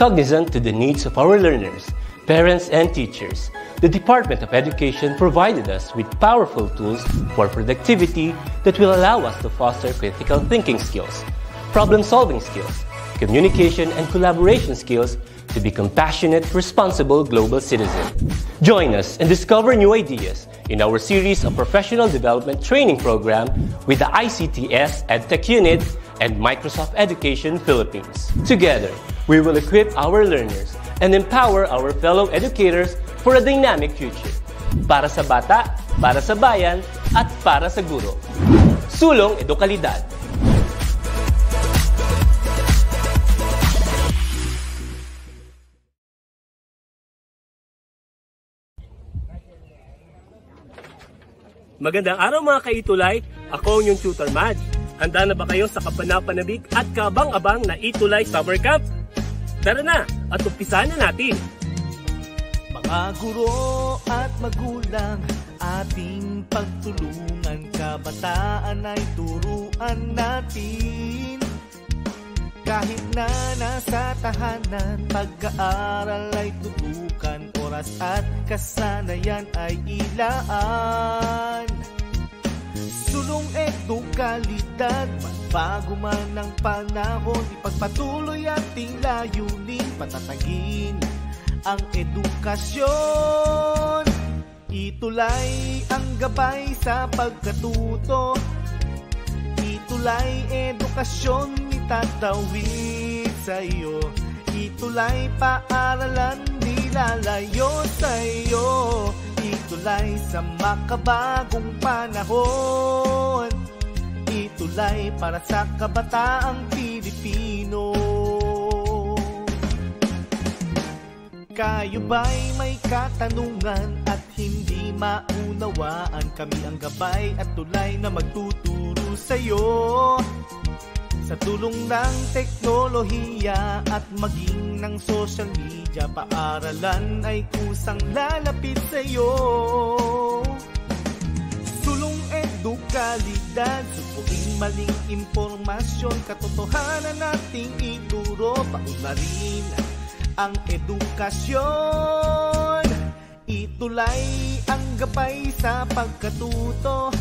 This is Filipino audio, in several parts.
Cognizant to the needs of our learners, parents, and teachers, the Department of Education provided us with powerful tools for productivity that will allow us to foster critical thinking skills, problem-solving skills, communication and collaboration skills to be compassionate, responsible global citizens. Join us and discover new ideas in our series of professional development training program with the ICTS EdTech Unit and Microsoft Education Philippines. Together, we will equip our learners and empower our fellow educators for a dynamic future. Para sa bata, para sa bayan, at para sa guro. Sulong Edukalidad. Magandang araw mga kaitulay, ako ang inyong tutor Madge. Handa na ba kayo sa kapanapanabik at kabang-abang na Itulay Summer Camp? Tara na at umpisahan na natin! Mga guro at magulang, ating pagtulungan Kabataan ay turuan natin Kahit na nasa tahanan, pag-aaral ay tutukan Oras at kasanayan ay ilaan Sulong edukalidad Magbago man ang panahon Ipagpatuloy ating layunin Patatagin ang edukasyon. Itulay ang gabay sa pagkatuto. Itulay edukasyon itatawid sa iyo Itulay paaralan di lalayo sa iyo Itulay sa makabagong panahon. Itulay para sa kabataang Pilipino. Kayo ba'y may katanungan at hindi maunawaan? Kami ang gabay at tulay na magtuturo sa'yo Sa tulong ng teknolohiya at maging ng social media Paaralan ay kusang lalapit sa'yo. Sulong edukalidad Supuin maling impormasyon Katotohanan nating ituro Paunlarin ang edukasyon. Itulay ang gabay sa pagkatuto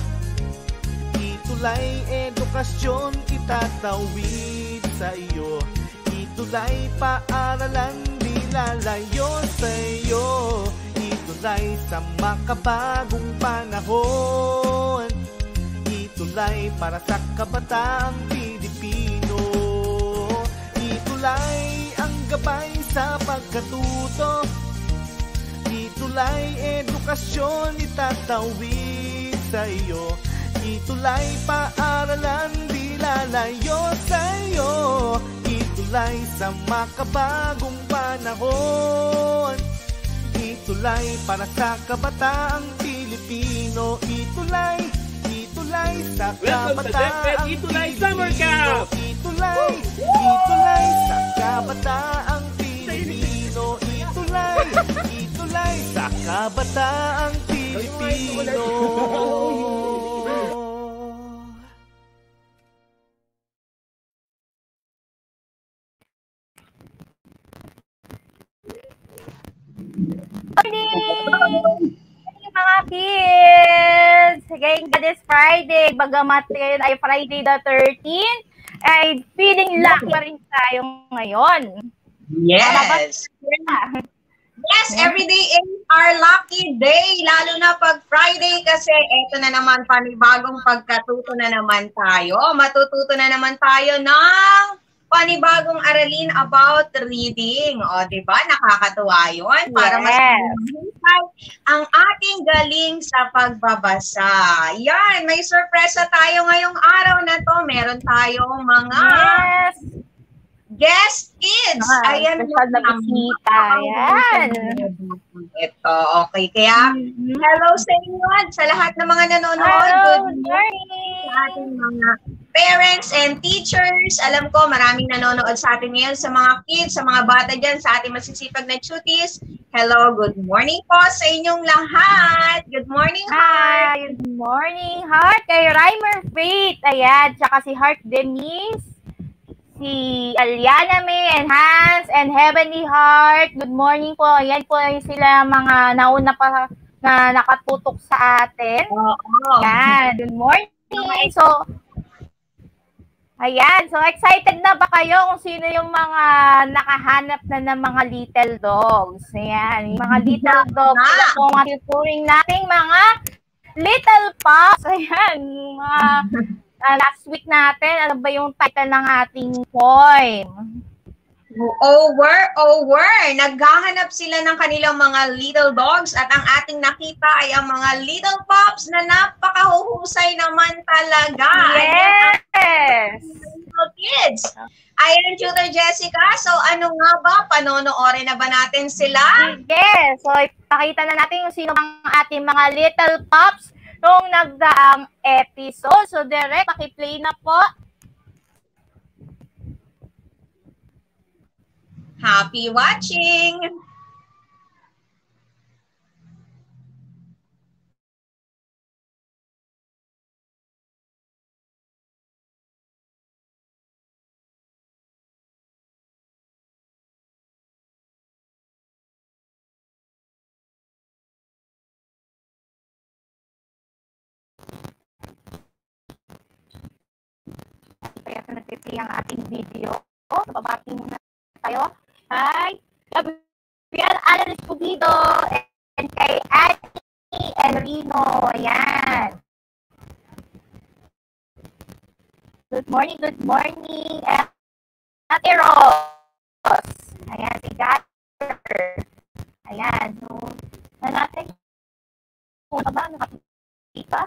Itulay edukasyon itatawid sa iyo Itulay paaralan di lalayo sa iyo Itulay sa makabagong panahon. Itulay para sa kabataang Pilipino. Itulay ang gabay sa pagkatuto. Itulay edukasyon itatawid sa iyo Itulay paaralan di lalayo sa iyo Itulay sa makabagong panahon. Itulay para sa kabataang Pilipino. Itulay, itulay sa kabataang Itulay Summer Camp! Itulay, itulay sa kabataang Pilipino. Itulay, itulay sa kabataang Pilipino kids! Again, God is Friday. Bagamat ngayon ay Friday the 13th, ay feeling lucky pa rin tayo ngayon. Yes. Yes, every day is our lucky day. Lalo na pag Friday kasi eto na naman panibagong pagkatuto na naman tayo. Matututo na naman tayo ng panibagong aralin about reading. O, di ba? Nakakatuwa yun. Para mas Yes. mahusay ang ating galing sa pagbabasa. Yan, may sorpresa tayo ngayong araw na to. Meron tayong mga Yes! guest kids. Mga Ayan. special na bisita. Yan. Ito, okay. Kaya, Mhm. hello sa inyo sa lahat ng mga nanonood. Hello, Good morning sa ating mga parents and teachers. Alam ko, maraming nanonood sa atin ngayon sa mga kids, sa mga bata dyan, sa ating masisipag na cuties. Hello, good morning po sa inyong lahat. Good morning, Heart. Hi! Good morning, Heart! Kay Rhymer Faith. Ayan, tsaka si Heart Denise. si Aliana May and Hans and Heavenly Heart. Good morning po. Ayan po yung sila mga nauna pa na nakatutok sa atin. Oo. Ayan, good morning. So, ayan. So, excited na ba kayo kung sino yung mga nakahanap na ng mga little dogs? Ayan, yung mga little dogs na po ang matuturing nating mga little pups. Ayan, mga ah, last week natin, ano ba yung title ng ating poem? Over, over. Naghahanap sila ng kanilang mga little dogs at ang ating nakita ay ang mga little pups na napakahuhusay naman talaga. Yes! Little kids. Ayan, Tutor Jessica. So ano nga ba? Panonoorin na ba natin sila? Yes! So, ipakita na natin yung sino ang ating mga little pups nung nagdaang episode. So, direct, pakiplay na po. Happy watching! Kaya sa nagpiplay ang ating video. Babati muna tayo. Hi! Gabriel Alan Escobido and kay Annie and Rino. Ayan. Good morning, good morning. Eh, Ate Ros. Ayan, si Gatter. Ayan. So, na natin. Kung ba, nakakita?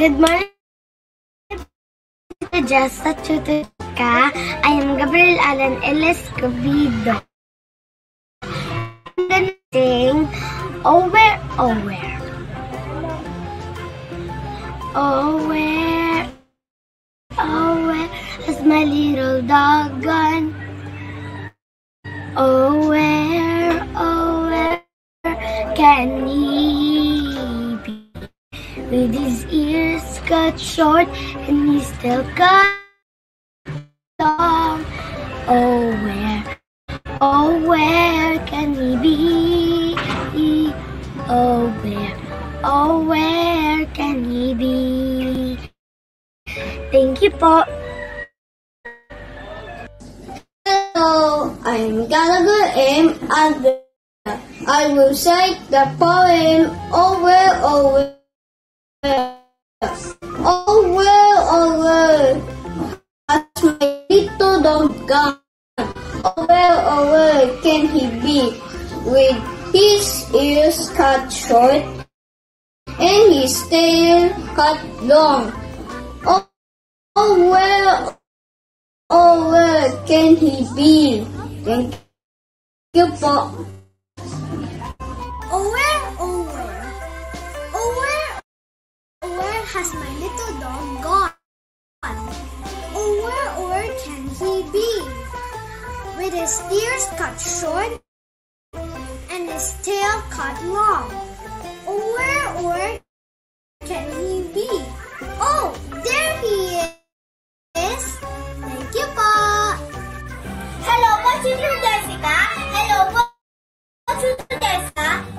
Good morning, Tita Jess at Tutor I am Gabriel Alan L. Escobido. I'm gonna sing Oh Where, Oh Where. Oh where, oh where has my little dog gone? Where, where can he? With his ears cut short and he's still cut long. Oh where, oh where can he be? Oh where, oh where can he be? Thank you Pop. Hello, I'm Gallagher M. and I will say the poem over, over. Oh, over, over. Oh, As my little dog gone. Over, oh, over can he be with his ears cut short and his tail cut long. Oh, oh where, oh where can he be? Thank you po. Has my little dog gone? Oh where, where can he be? With his ears cut short and his tail cut long. Oh where, where can he be? Oh, there he is. Thank you po. Hello po, Teacher Jessica. Hello po, Teacher Jessica.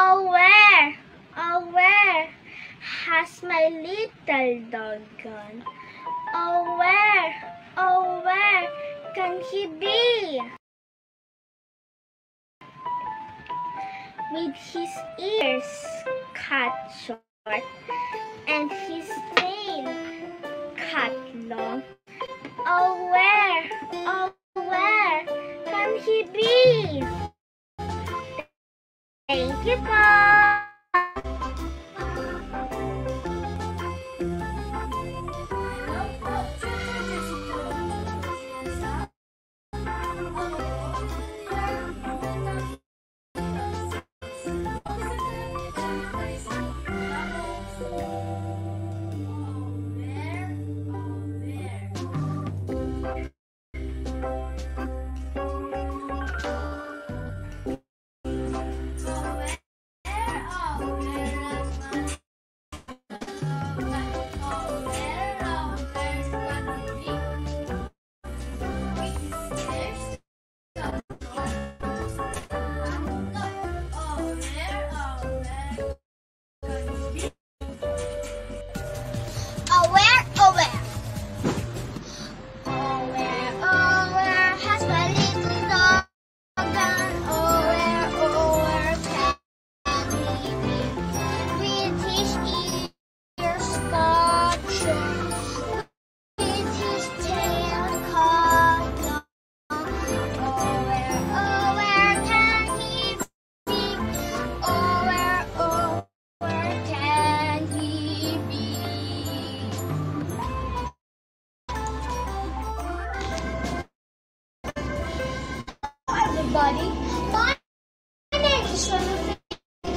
Oh, where? Oh, where has my little dog gone? Oh, where? Oh, where can he be? With his ears cut short and his tail cut long. Oh, where? Oh, where can he be?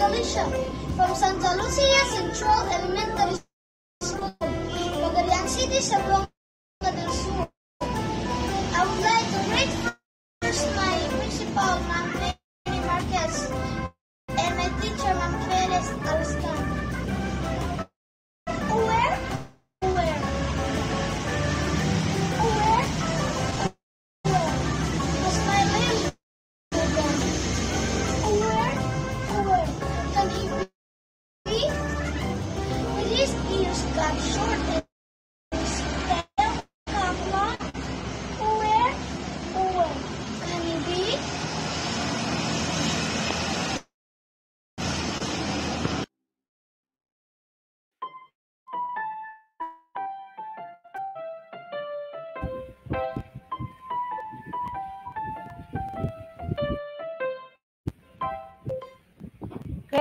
Galicia from Santa Lucia Central Elementary School, Magariang City, Sabonga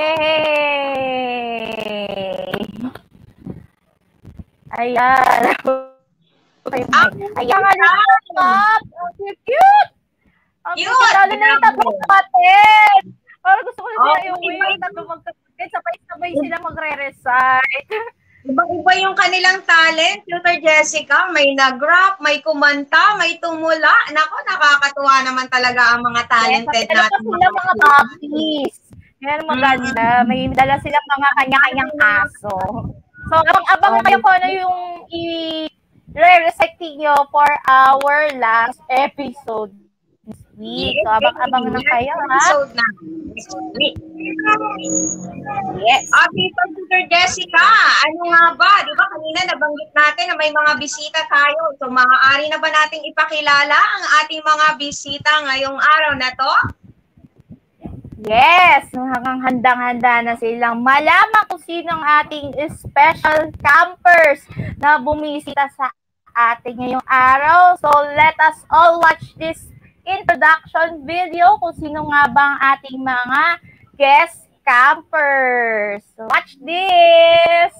Yay! Ayan. Ayan nga na. Ang cute! Ang Cute! Lalo na yung tatlong kapatid. Parang gusto ko na sila Oh, yung iba- yung tatlong magkapatid. Sabay-sabay sila magre-recite. Iba-iba yung kanilang talent, Tutor Jessica. May nag-rap, may kumanta, may tumula. Nako, nakakatuwa naman talaga ang mga talented pa natin. sila mga puppies. Yan maganda. May dala silang mga kanya-kanyang aso. So, abang-abang kayo kung ano yung i-re-recite nyo for our last episode this week. So, abang-abang na kayo, ha? Episode na. Yes. Ah, Tito Tutor Jessica, ano nga ba? Di ba kanina nabanggit natin na may mga bisita tayo. So, maaari na ba nating ipakilala ang ating mga bisita ngayong araw na to? Yes, hanggang handang-handa na silang malaman kung sino ang ating special campers na bumisita sa ating ngayong araw. So let us all watch this introduction video kung sino nga ba ang ating mga guest campers. Watch this!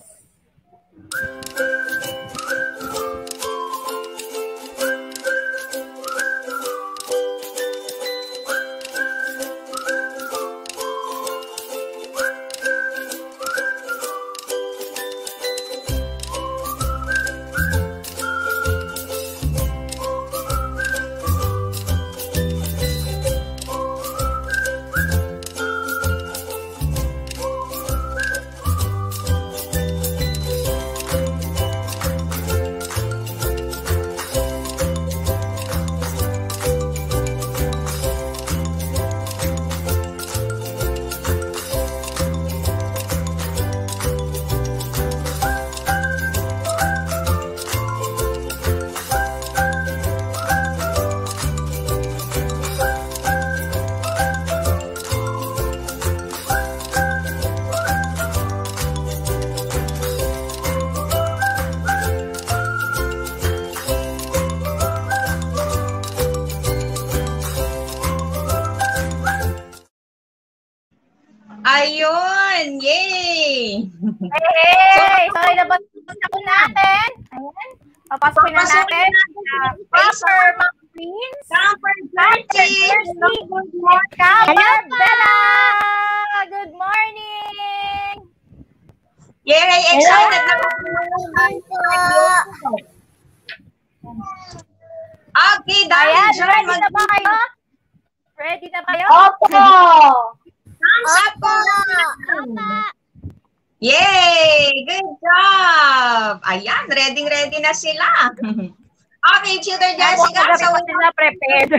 Job! Ayan, ready-ready na sila. okay, Tutor Jessica, Kagabi so sila prepared.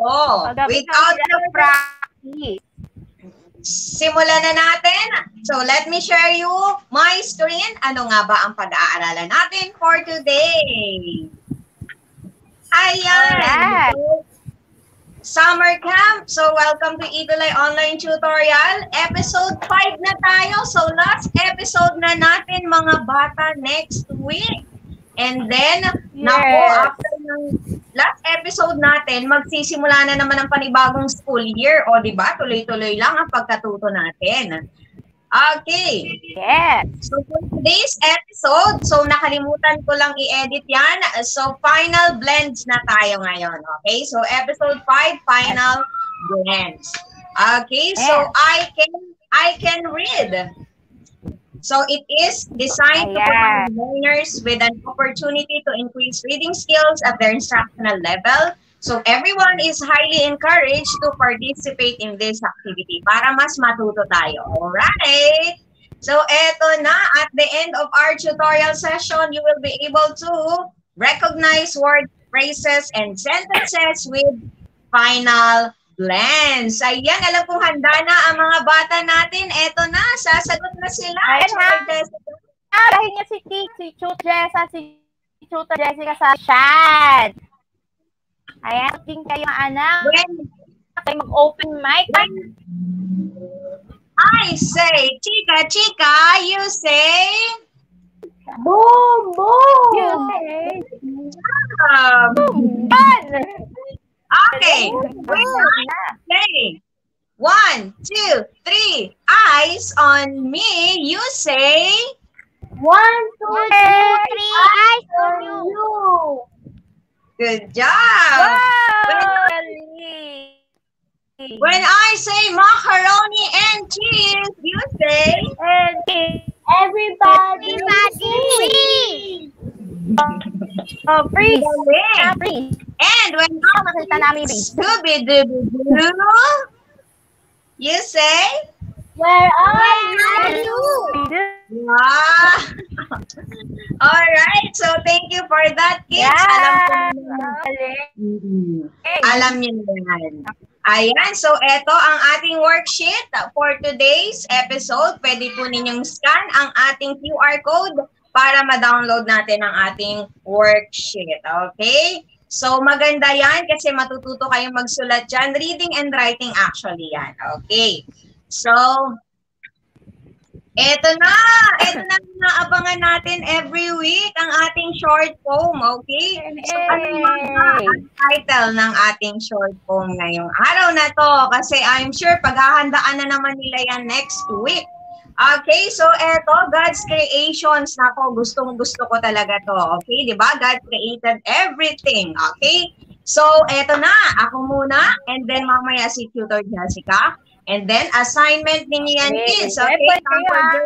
Oh, pa without the practice. Simulan na natin. So, let me share you my screen. Ano nga ba ang pag-aaralan natin for today? Ayan. Alright. Summer camp. So, welcome to Idolay Online Tutorial. Episode 5 na tayo. So, last episode na natin mga bata next week. And then, nako, Yes. after ng last episode natin, magsisimula na naman ang panibagong school year. O, di ba? Tuloy-tuloy lang ang pagkatuto natin. Okay. Yes. So, for today's episode, so nakalimutan ko lang i-edit yan. So, final blends na tayo ngayon. Okay? So, episode 5, final blends. Okay? So, Yes. I can I can read. So, it is designed to Ayan. provide learners with an opportunity to increase reading skills at their instructional level. So, everyone is highly encouraged to participate in this activity para mas matuto tayo. Alright? So, eto na. At the end of our tutorial session, you will be able to recognize word phrases and sentences with final blends. Ayan, alam kong handa na ang mga bata natin. Eto na, sasagot na sila. Ayan Tutor na. Ah, dahil niya si Tik, si Chut Jessa, si Chuta Jessica sa chat. Ayan, king kayo anak. When Kayo mag-open mic. I say, chika, chika, you say, Boom! Boom! um, Done! okay. When I say, one, two, three, eyes on me, you say, One, two, three, eyes on you! Good job. Wow! When I say macaroni and cheese, you say, And Everybody, Everybody oh, freeze! Ah, freeze. And when namin, freeze. Scooby-Doo, you say, Where are you? Wow! All right. So, thank you for that, kids. Alam ko Yeah! na Galing. Mm, Alam niyo na yan. Ayan. So, eto ang ating worksheet for today's episode. Pwede po ninyong scan ang ating QR code para ma-download natin ang ating worksheet. Okay? So, maganda yan kasi matututo kayong magsulat dyan. Reading and writing actually yan. Okay. So, eto na! Eto na ang naabangan natin every week ang ating short poem, okay? So, ano ang title ng ating short poem ngayong araw na to? Kasi I'm sure paghahandaan na naman nila yan next week. Okay, so eto, God's creations. Nako, gustong gusto ko talaga to. Okay, di ba? God created everything. Okay? So, eto na. Ako muna. And then mamaya si Tutor Jessica. And then, assignment ninyo yan, Okay, kids. Okay? Camper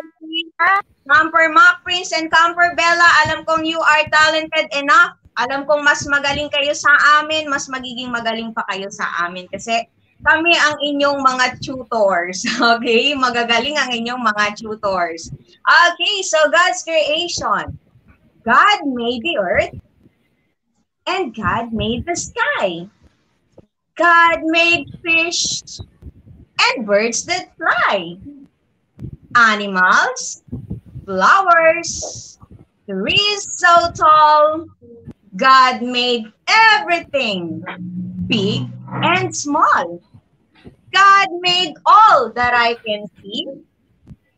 Camper Mock Prince, and Camper Bella. Alam kong you are talented enough. Alam kong mas magaling kayo sa amin. Mas magiging magaling pa kayo sa amin. Kasi kami ang inyong mga tutors. Okay? Magagaling ang inyong mga tutors. Okay, so God's creation. God made the earth and God made the sky. God made fish and birds that fly. Animals, flowers, trees so tall. God made everything, big and small. God made all that I can see.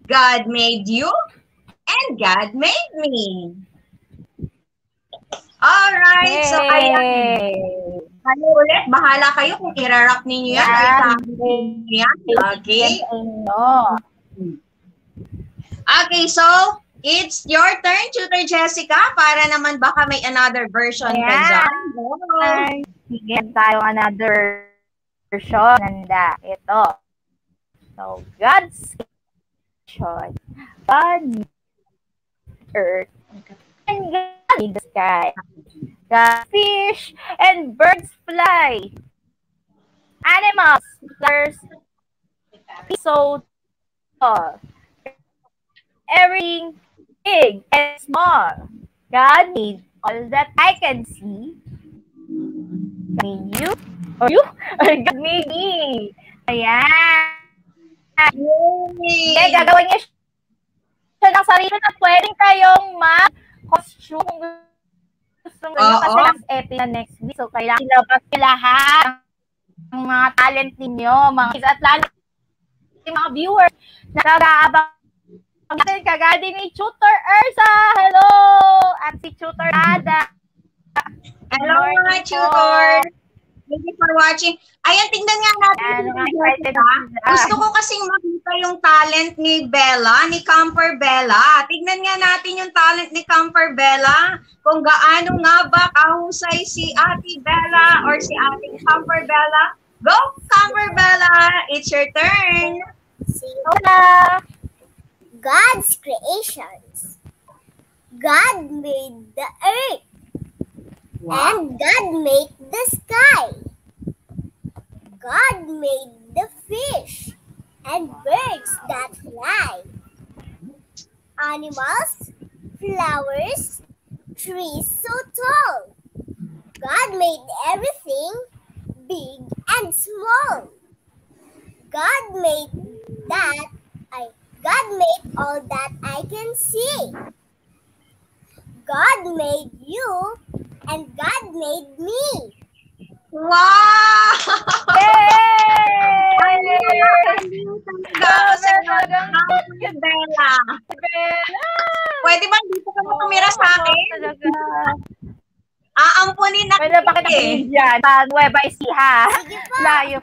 God made you, and God made me. Alright, so ayan. Yay! Kayo ulit, bahala kayo kung irarap ninyo yan o Yan. Okay? Ano? Okay, so it's your turn, Tutor Jessica, para naman baka may another version ka Yeah. dyan. Go. Ay, Sige, tayo another version. Nanda. Ito. So, God's creation. God, earth, and God in the sky. Fish and birds fly. Animals, flowers, so tall. Everything big and small. God made all that I can see. Made you? Or you? Or God made me. Ayan. Yay! Okay, gagawin niya siya ng sarili na pwedeng kayong mag-costume gusto nyo Oo. kasi last epi na next week. So, kailangan ilabas niyo lahat ng mga talent ninyo, mga kids at lalo yung mga viewers na nag-aabang natin kagadi ni Tutor Ursa. Hello! At si Tutor Ada. Hello mga tutor! Thank you for watching. Ayan, tingnan nga natin. Ayan, sila. Gusto ko kasing makita yung talent ni Bella, ni Camper Bella. Tignan nga natin yung talent ni Camper Bella. Kung gaano nga ba kahusay si Ate Bella or si Ate Camper Bella. Go, Camper Bella! It's your turn! See Hola! God's creations. God made the earth and God made the sky. God made the fish and birds that fly. Animals, flowers, trees so tall. God made everything big and small. God made that I God made all that I can see. God made you and God made me. Wow! Yay! Bella. Pwede ba dito ka tumira sa akin? Aampunin na Pwede pa kita dyan. Sa Nueva Ecija. Layo.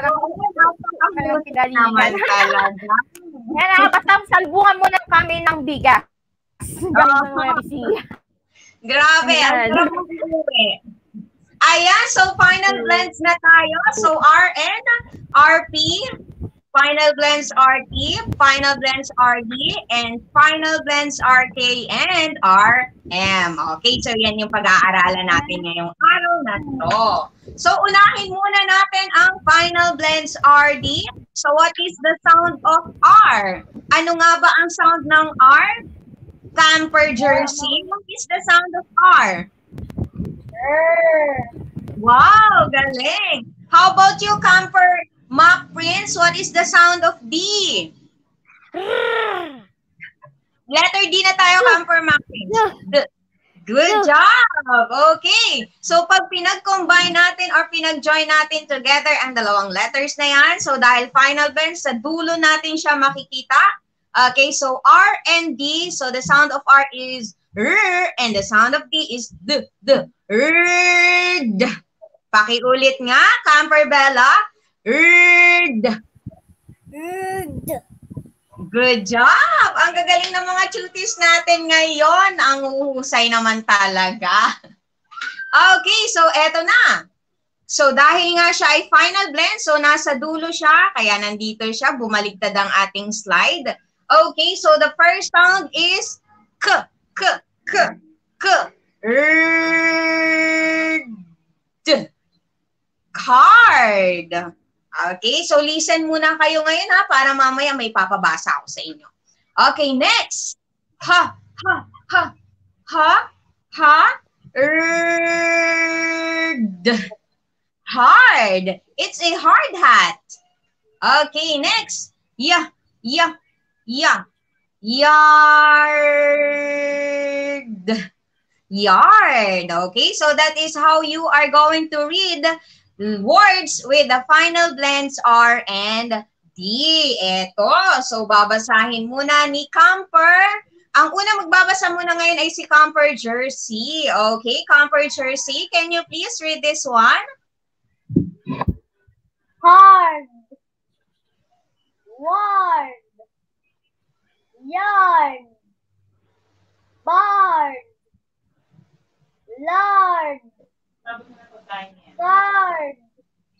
Naman talaga. Yan mo na kami ng bigas. Galing sa Nueva Ecija. Grabe. Ayan, so final blends na tayo. So RN, RP, final blends RT, final blends RD, and final blends RK and RM. Okay, so yan yung pag-aaralan natin ngayong araw na to. So unahin muna natin ang final blends RD. So what is the sound of R? Ano nga ba ang sound ng R? Camper jersey. What is the sound of R? Wow, galing. How about you, Camper Mac Prince? What is the sound of D? Letter D na tayo, Camper Mac Prince. Good job! Okay. So, pag pinag-combine natin or pinag-join natin together ang dalawang letters na yan, so dahil final blend, sa dulo natin siya makikita. Okay, so R and D, so the sound of R is R, and the sound of D is D, D, R, D. Pakiulit nga, Camper Bella. R, D. Bird. Good job! Ang gagaling ng mga cuties natin ngayon. Ang uhusay naman talaga. Okay, so eto na. So dahil nga siya ay final blend, so nasa dulo siya, kaya nandito siya, bumaligtad ang ating slide. Okay, so the first sound is K, K, K, K. D. Card. Okay, so listen muna kayo ngayon ha, para mamaya may papabasa ako sa inyo. Okay, next. Ha, ha, ha, ha, ha, erd. Hard. It's a hard hat. Okay, next. Yeah, yeah, yeah. Yard. Yard. Okay, so that is how you are going to read words with the final blends R and D. Eto, so babasahin muna ni Camper. Ang una magbabasa muna ngayon ay si Camper Jersey. Okay, Camper Jersey, can you please read this one? Hard. Ward. Yard. Barn. Lard. Guard.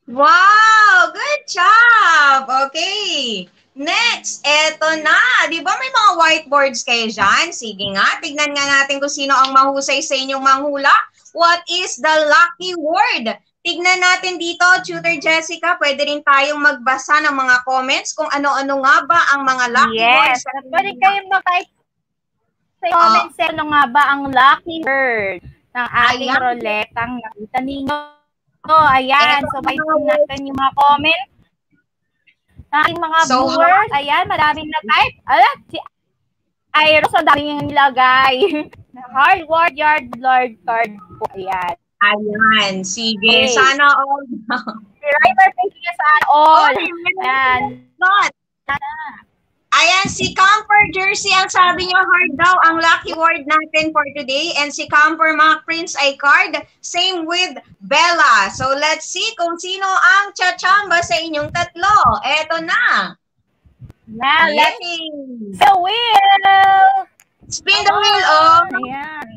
Wow! Good job! Okay. Next, eto na. Di ba may mga whiteboards kayo dyan? Sige nga, tignan nga natin kung sino ang mahusay sa inyong manghula. What is the lucky word? Tignan natin dito, Tutor Jessica, pwede rin tayong magbasa ng mga comments kung ano-ano nga ba ang mga lucky words. Yes. Pwede kayong mag-type sa comment section ano nga ba ang lucky word ng ating Ayan. roulette ang nakita ninyo. So, ayan. Eto So, mga natin yung mga comment. Ng ating mga So, viewers. Ayan, maraming na-type. Ala, si Iros, ang daming yung nilagay. Hard word, yard, lord, card po. Ayan. Ayan, sige. Okay. Sana all. Si Rymer, thank you sa all. Ayan. Not. Ayan, si Camper Jersey, ang sabi niya hard daw ang lucky word natin for today. And si Camper Mac Prince ay card. Same with Bella. So let's see kung sino ang chachamba sa inyong tatlo. Eto na. Now, let's Yay! the wheel. Spin the wheel, oh. Ayan.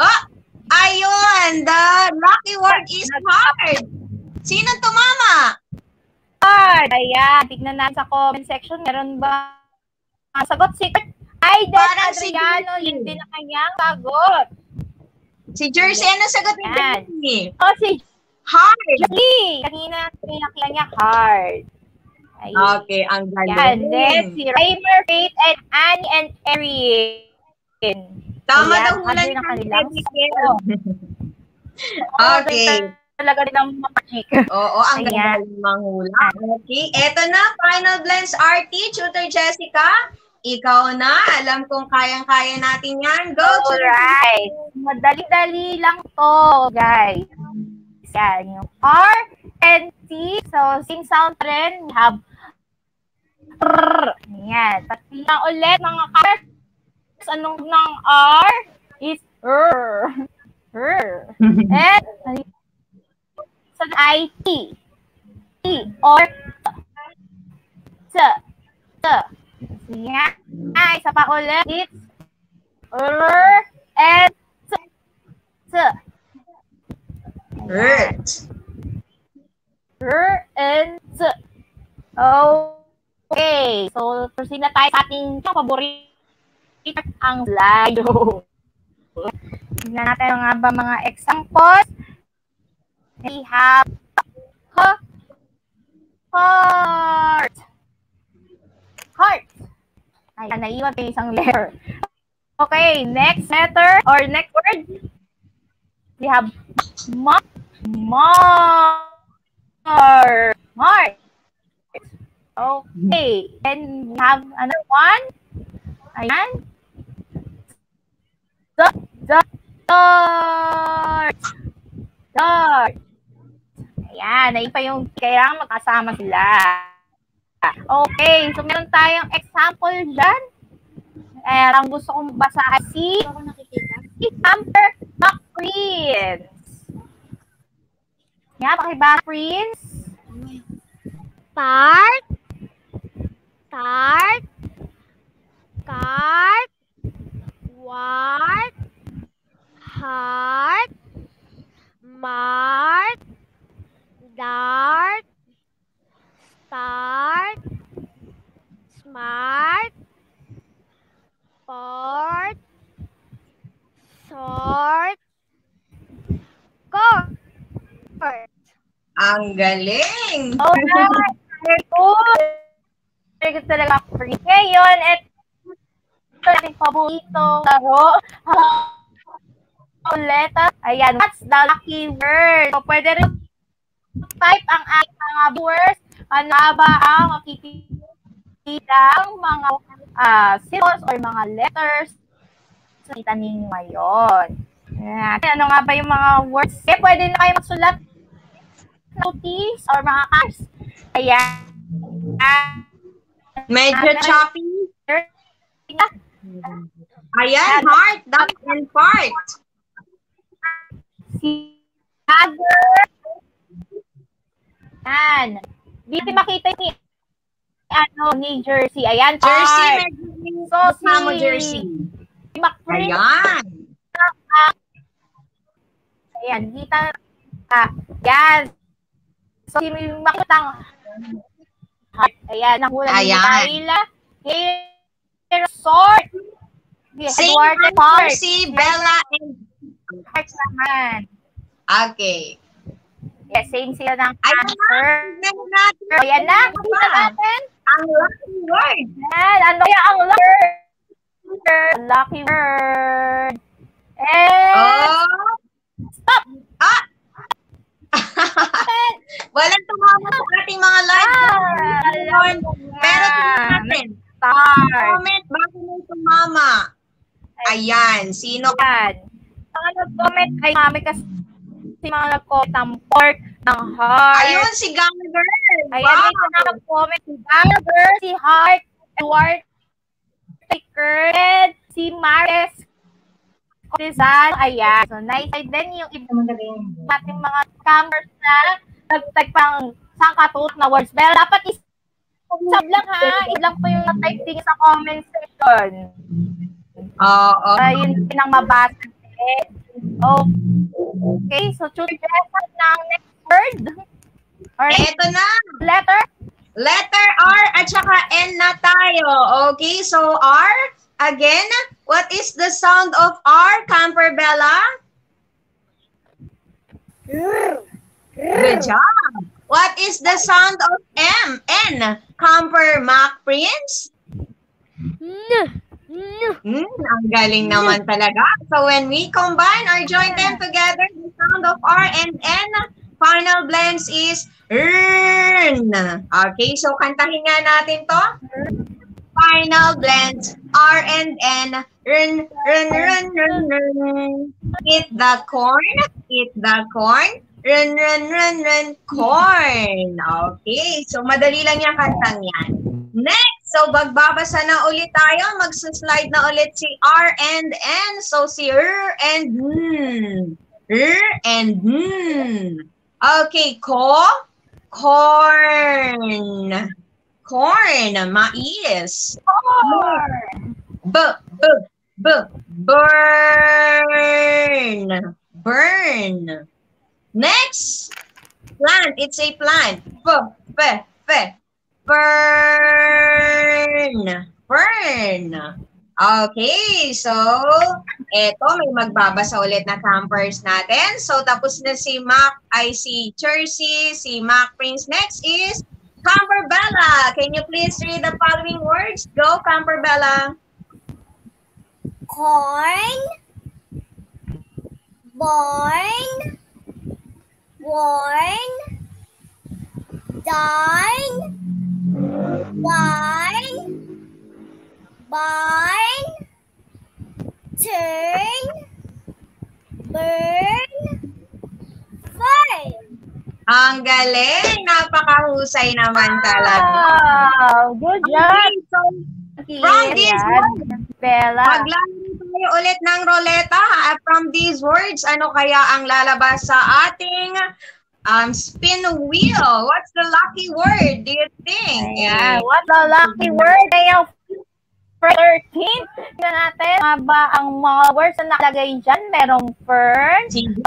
Oh, ayun. The lucky word is hard. Sino tumama? Card. Ayan, tignan natin sa comment section. Meron ba ang sagot? Si Aiden Parang si Adriano, Jersey. yun din ang kanyang sagot. Si Jersey. Ano sagot ni Yan. Jersey? O si Hard. Julie. Kanina pinakita niya card. Ayan. Okay, ang Yan. galing. Then, si Raymer, Faith, and Annie, and Erin. Tama daw hula ng kanilang Okay. Talaga din ang magic. Oo, ang Ayan. galing manghula. Okay, eto na, final blends RT, Tutor Jessica. Ikaw na, alam kong kayang-kaya natin yan. Go, Alright. Madali-dali lang to, guys. Yan, yung R and T. So, sing sound rin. We have. Yan. Tatlo ulit, mga cars. Anong ng R is R. R. And, sa I, T. T or T. T. Yan. Ay, isa pa ulit. It's R and T. T. Hurt. R and T. Okay. So, proceed na tayo sa ating paborito ang Slido. Tingnan natin nga ba mga examples. We have ha, heart. Heart. Ayan, naiwan pa isang letter. Okay, next letter or next word. We have ma, mar, mar. Okay, then we have another one. Ayan. The, dart. Dart. Ayan, ayun pa yung kailangan magkasama sila. Okay, so meron tayong example dyan. Eh, ang gusto kong basahin si, si Amber McPrince. Yan, pakibasa, Prince. Tart. Tart. Cart. Wart. Heart. Mart. Dart. Start. Smart. Port. Sort. Court. Ang galing. Alright, very good. Very good talaga. Ngayon, ito ating paborito laro. Uleta. Ayan, what's the lucky word? So, pwede rin type ang ating mga viewers. Ano ba ang makikitang mga ah, symbols or mga letters sa kita ninyo ngayon. Ayan. Ano nga ba yung mga words? Eh, pwede na kayo magsulat notice or mga cards. Ayan. Ah, Medyo choppy. Ayan, heart, duck, and part. si Mother. Yan. Dito makita ni ano ni Jersey. Ayan, Jersey, medyo So, si- jersey. McPrince. Ayan. Ayan, kita ah, yan. So, si makitang. Ayan, nahula ni Ayan. Kayla. Hair sort. Same Eduardo answer Park. si Bella and... Heart naman. Okay. Yes, same sila ng Ayan na. natin. Ayan na, kita natin. Ang lucky word. Yan, ano kaya ang lucky word? Lucky word. And, Oh. stop! Ah! Walang tumama sa ating mga live. Ah, Pero na. tingnan natin. Start. Comment bago mo tumama. Ayan. Sino? Yan. Ang nag-comment ay kami kasi si mga nag-comment ng pork ng heart. Ayun, si Gamma Girl. Ayan, Wow. may na nag-comment si Gallagher, si Heart, Edward, Taker, and si Mares Cortizan. Ayan. So, nice. And then yung iba nating mga scammers na nagtag pang sangkatut na words. Pero dapat is sub lang ha. Ilang po yung na-type din sa comment section. Oo. Uh, yun din ang mabasa. Oh. Okay, so choose the ng next word. Alright, Eto na. letter. Letter R at saka N na tayo. Okay, so R, again, what is the sound of R, Camper Bella? Good job. What is the sound of M, N, Camper Mac Prince? Hmm, ang galing naman talaga. So when we combine or join them together, the sound of R and N, final blends is earn. Okay, so kantahin nga natin to. Final blends R and N. Run, run, run, run, run. Eat the corn, eat the corn. Run, run, run, run, corn. Okay, so madali lang yung kantang yan. Next, so magbabasa na ulit tayo. Magsaslide na ulit si R and N. So si R and N. R and N. Okay, ko, corn. Corn, mais. B, b, b, burn. Burn. Next, plant. It's a plant. B, b, b, burn. Burn. Okay, so eto may magbabasa ulit na campers natin. So tapos na si Mac ay si Jersey, si Mac Prince. Next is Camper Bella. Can you please read the following words? Go, Camper Bella. corn, born, worn, dine, wine, barn, turn, burn, fern. Ang galing! Napakahusay naman talaga. Wow! Good job! Okay, so From these Ayan. Bella. Maglalaro tayo ulit ng roleta. From these words, ano kaya ang lalabas sa ating um, spin wheel? What's the lucky word, do you think? Ayan. What the lucky word day of 13? Tingnan natin. Mga ba ang mga words na nakalagay dyan? Merong fern, sagot.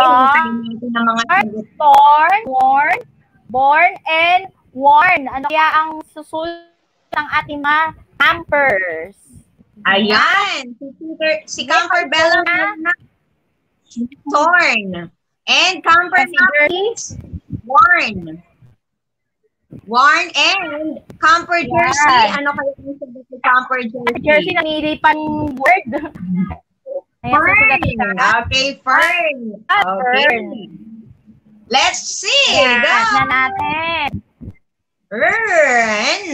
thorn, worn, born, and worn. Ano kaya ang susunod ng ating mga campers? Ayan. Si, Peter, si Camper Bella na torn. And Camper Bertie? Warn. Warn and Camper Jersey. Ano kayo ang sagot si Camper Jersey? Jersey, namili pa ng word. Fern. kita. Okay, Fern. Ah, Okay. Let's see. Ayan, Go. na natin. Earn.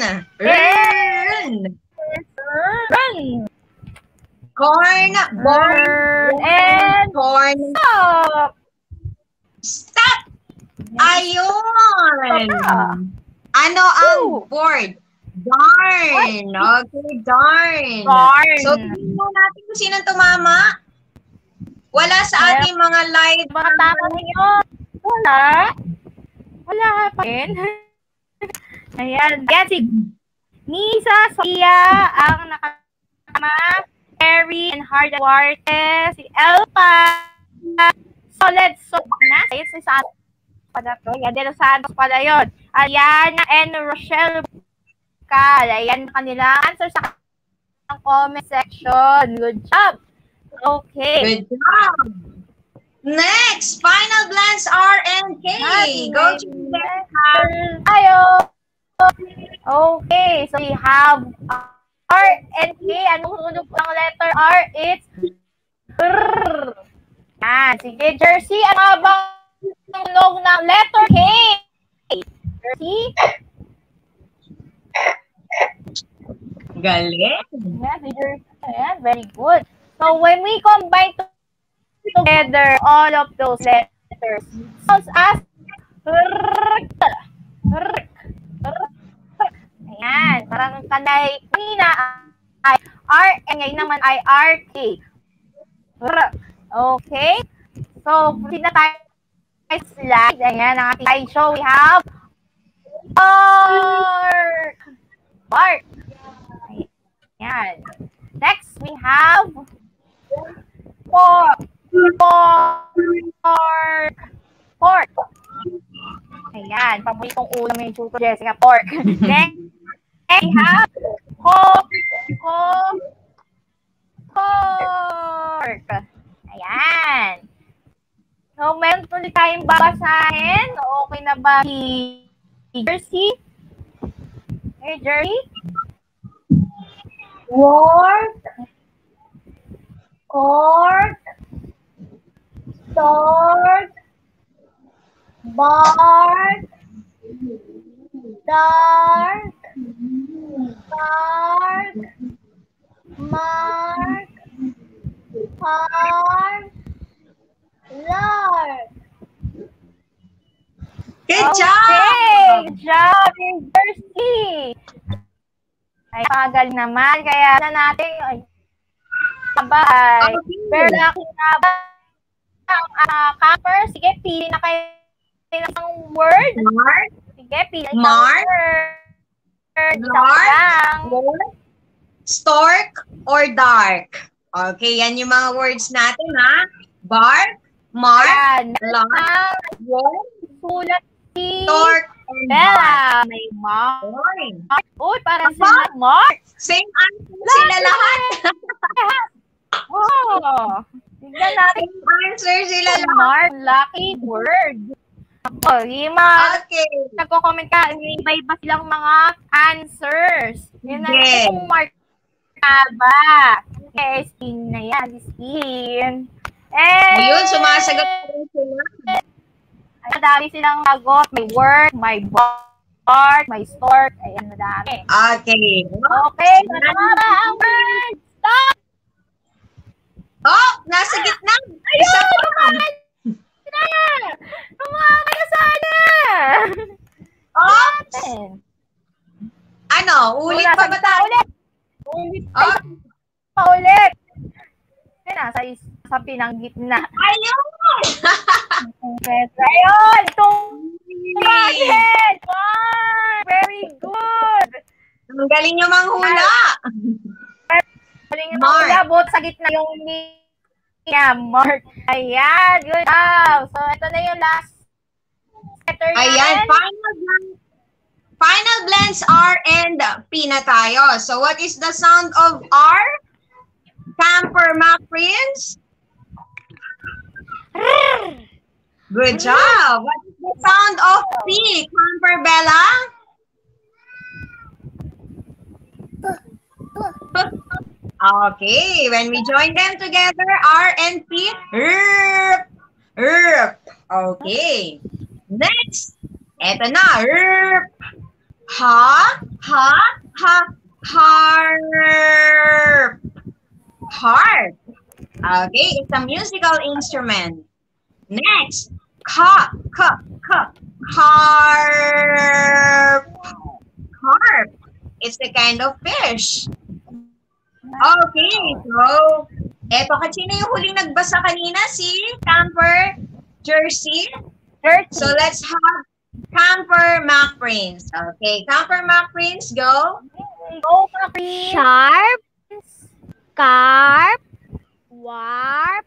Earn. Run! Corn. Born. Burn and Corn. stop! Stop. Ayun. Ano ang Ooh. board? Darn. Okay, darn. Darn. So, tingnan natin kung sinong tumama. Wala sa ating mga live. Mga tama ninyo. Wala. Wala pa rin. Ayan. Ayan si Nisa Sophia ang nakatama. Mary and Hard Duarte, si Elpa. Solid so na. Ayun si Santos pala to. Yan, Dela Santos pala yun. Ariana and Rochelle Cal. Ayan kanila answer sa comment section. Good job. Okay. Good job. Next, final glance R and K. Go to the. Tayo. Okay, so we have R and K. Anong sunog ng letter R? It's R. Yan. Sige, Jersey. Ano nga bang sunog ng letter K? Jersey? Galing. Si Jersey. Ayan, very good. So when we combine to- together all of those letters, sounds as. R. R. Ayan, parang kanay kanina ay R, and ngayon naman ay RK. R. Okay? So, proceed na tayo slide. Ayan, ang ating slide show. We have Bark. Bark. Ayan. Next, we have pork. Pork. Pork. Ayan, paboritong ulam ni Chuto Jessica, pork. Next, we have. Pork. Pork. Ayan. So, meron tuloy tayong babasahin. Okay na ba si Jersey? Hey, Jersey? Word. Court. Sword. Bark. Dark. Bark. Mark. Park. Lark. Good Okay, job. good job. Ay, pagal naman. Kaya na natin, ay, sabay. Okay. Pero laki na ba ang uh, camper? Sige, pili na kayo ng word. Mark. Sige, pili ng Mark. word. Lang. Stork or dark. Okay, yan yung mga words natin ha. Bark, mark, Ayan. lark, sulat si stork, and. Bella. May mark. Uy, para sa mark. Same answer sila lahat. Oh. Tignan natin Same answer sila lahat. Mark, lucky word. Oh, yung mga Okay. nagko-comment ka, may iba-iba silang mga answers. Yun na Yes. kung mark ka ba. Okay, spin na yan, spin. And, Ayun, sumasagot pa rin sila. Madami silang sagot. May work, may bark, may stork. Ayan, madami. Okay. Okay, tama ang word. Stop! Oh, nasa gitna. Isa Ayun, pa. Na! Tumakas na sana! Oops. Ano, ulit pa ba tayo? Ulit! Ulit Oh, pa ulit! Yan na, sa, sa pinanggit na. ayun! Ayun! Itong Bakit? Wow! Very good! Ang galing nyo manghula. Galing Mark. mga labot sa gitna yung ni yeah, Mark. Ayan, good job. So, ito na yung last letter Ayan, final glance. Final glance R and P na tayo. So what is the sound of R? Camper Mac Prince? Good job. What is the sound of P? Camper Bella? Okay, when we join them together, R and P, erp, erp. Okay. Next, eto na, erp. Ha, ha, ha, harp. Harp. Okay, it's a musical instrument. Next, ka, ka, ka, harp. Harp. It's a kind of fish. Okay, so, eto, sino yung huling nagbasa kanina? Si Camper Jersey? Dirty. So, let's have Camper Mac Prince. Okay, Camper Mac Prince, go. Go, Capri. Sharp. Scarp, warp,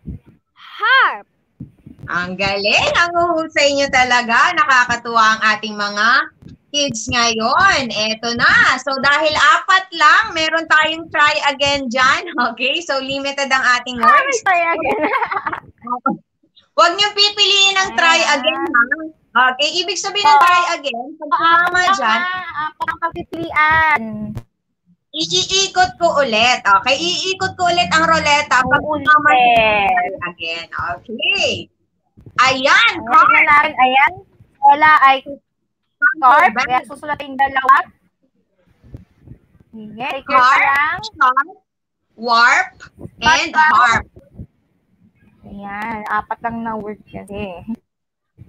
harp. Ang galing! Ang uhusay nyo talaga. Nakakatuwa ang ating mga kids ngayon. Eto na. So dahil apat lang, meron tayong try again dyan. Okay? So limited ang ating words. Ay, again. Huwag niyo pipiliin ng try again, ha? Okay? Ibig sabihin ng try again, pag sumama dyan, Apat ang pagpipilian. iikot ko ulit. Okay? Iikot ko ulit ang roleta pag. Try again. Okay. Ayan, natin, ayan. Wala ay carp. Kaya susulatin dalawa. Sige, take your sharp, warp, and harp. Ayan, apat lang na word kasi.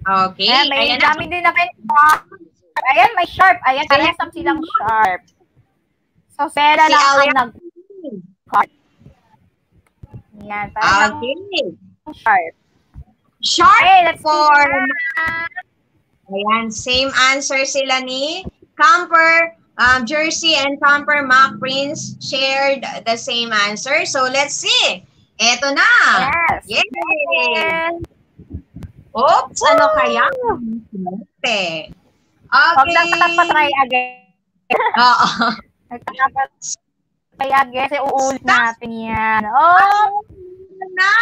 Okay. Ayan, may Ayan na. dami din na kayo. Ayan, may sharp. Ayan, parehas ang silang sharp. So, Sera Si lang ang Alia. nag-card. Ayan, parehas Okay. sharp. Sharp Okay, let's for... Ayan, same answer sila ni Camper, um, Jersey, and Camper Mac Prince shared the same answer. So, let's see. Eto na. Yes. Yay! And, Oops, ano kaya? Swerte. Huwag Okay. lang patapatry again. Oo. Nagtatapatry again kasi uulit natin yan. Oh! na.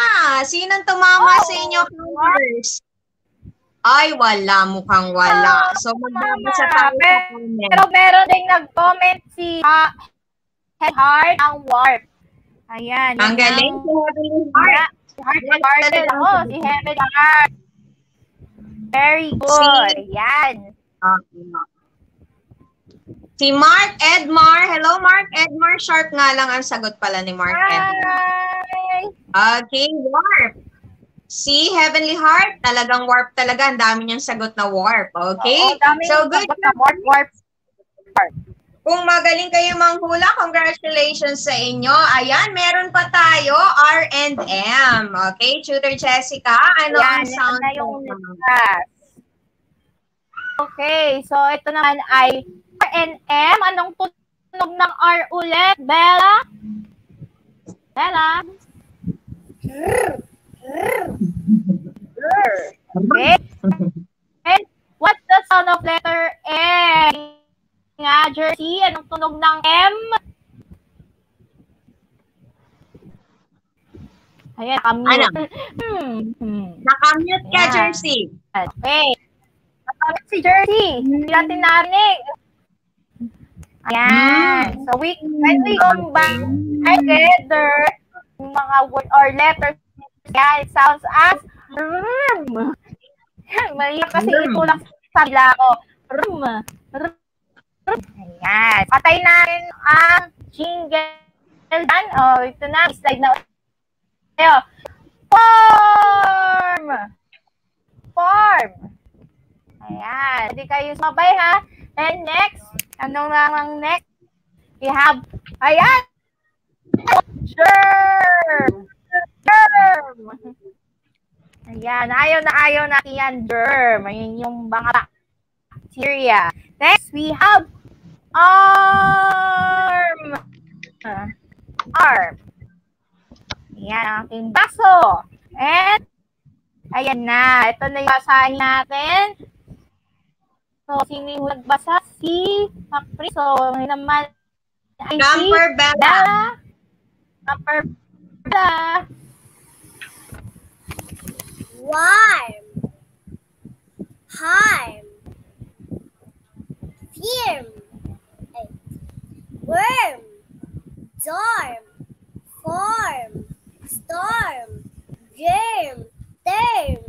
Sinong tumama sa inyo first? Ay, wala. Mukhang wala. So, magbabasa tayo sa comment. Pero meron ding nag-comment si uh, Heart ang Warp. Ayan. Ang galing ang- si Heavenly Heart. Heart and Heart. Oh, si Heaven Heart. Very good. Ayan. Ah, ano. Si Mark Edmar. Hello, Mark Edmar. Sharp nga lang ang sagot pala ni Mark Edmar. Hi. Okay, warp. Si Heavenly Heart, talagang warp talaga. Ang dami niyang sagot na warp. Okay? Oo, so, good sagot na Warp, Warp. Kung magaling kayo manghula, congratulations sa inyo. Ayan, meron pa tayo, R and M. Okay, Tutor Jessica, ano ang Ayan, sound ito na yung. Okay, so ito naman ay R and M. Anong tunog ng R ulit? Bella? Bella? Okay. And what's the sound of letter M? Nga, Jersey, anong tunog ng M? Ayan, nakamute. Ano? Hmm. hmm. Nakamute ka. Jersey. Okay. Nakawit si Jersey. Hindi natin narinig. Ayan. So, we, when we combine together mga word or letters, yeah, it sounds as rm. Mahirap kasi itulak sa bila ko. Rm. Rm. Ayan. Patay natin ang jingle. Dan. Oh, ito na. Slide na. Ayo. Form! Form! Ayan. Hindi kayo sumabay ha. And next, anong lang ang next? We have, ayan! Germ! Germ! Ayan. Ayaw na ayaw natin yan, germ. Ayun yung mga bacteria. Next, we have arm. Arm. Ayan ang ating baso. And, ayan na. Ito na yung basahin natin. So, sino yung nagbasa? Si Macri. So, naman ay si Camper Bella. Bella. Bella. Warm. Harm. Firm. Ay. Worm. Dorm. Form. Storm. Germ. Term.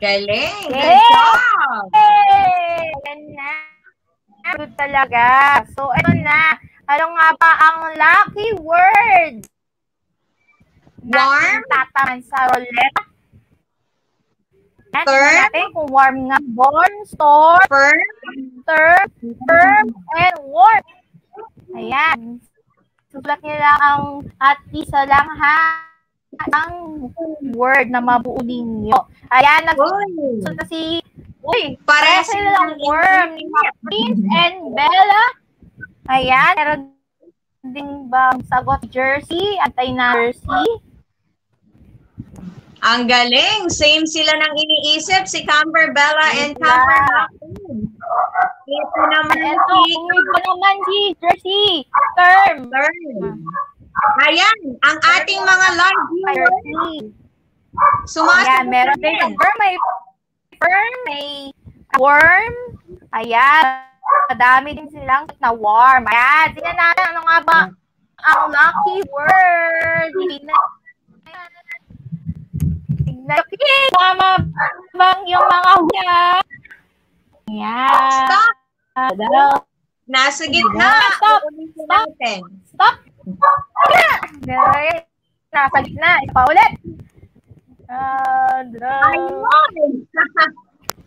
Galing. Good Galing. job. Na. Good talaga. So, ito na. Ano nga ba ang lucky word? Warm? Tataman sa roulette. Term? tingnan natin kung warm nga. Born, storm, Firm. term, term, and warm. Ayan. Susulat niyo lang ang at isa lang ha ang word na mabuo ninyo. Ayan, nag Uy. So, si, uy, Parehas parehas sila ng silang worm ni Prince and Bella. Ayan, meron din bang sagot Jersey? Antay na Jersey. Ang galing. Same sila ng iniisip, si Camber Bella and Maclean. Ito naman Ito, si ito naman si Jersey. Term. Turn. Ayan, ang ating mga live viewers, sumasagot Ayan, meron na din rin. worm, may worm, may worm. Ayan, madami din silang na worm. Ayan, tingnan natin ano nga ba ang lucky word. Tingnan. Tingnan. Okay, tama bang yung mga huya? Ayan. Stop! Stop. Nasa gitna. Stop! Stop! Stop. Ayan. Nasa gitna. Isa pa ulit. Dra- Ayun!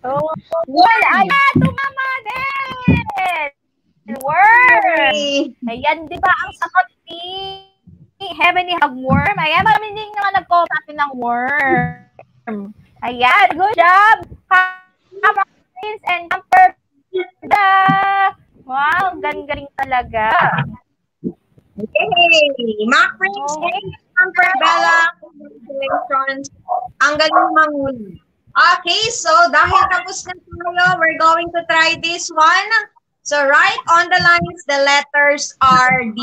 Oh, wala. Ayan, tumama din. Yay! Ayan, di ba ang sagot ni Heavenly Hugworm? Ayan, marami din nga nag-comment ng worm. Ayan, good job. Prince and Camper. Wow, galing-galing talaga. Yay! Mac Prince Okay. and Camper Bella, congratulations. Ang galing manguli. Okay, so dahil tapos na tayo, we're going to try this one. So write on the lines the letters RD.